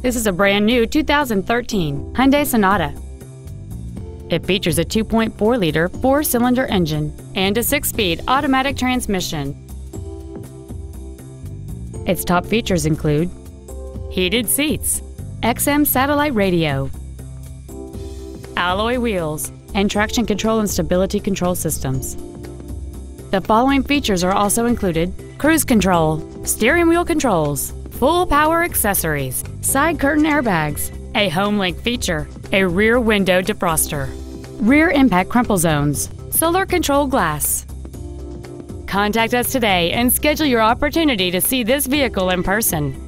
This is a brand new 2013 Hyundai Sonata. It features a 2.4-liter four-cylinder engine and a six-speed automatic transmission. Its top features include heated seats, XM satellite radio, alloy wheels, and traction control and stability control systems. The following features are also included cruise control, steering wheel controls, full power accessories, side curtain airbags, a HomeLink feature, a rear window defroster, rear impact crumple zones, solar control glass. Contact us today and schedule your opportunity to see this vehicle in person.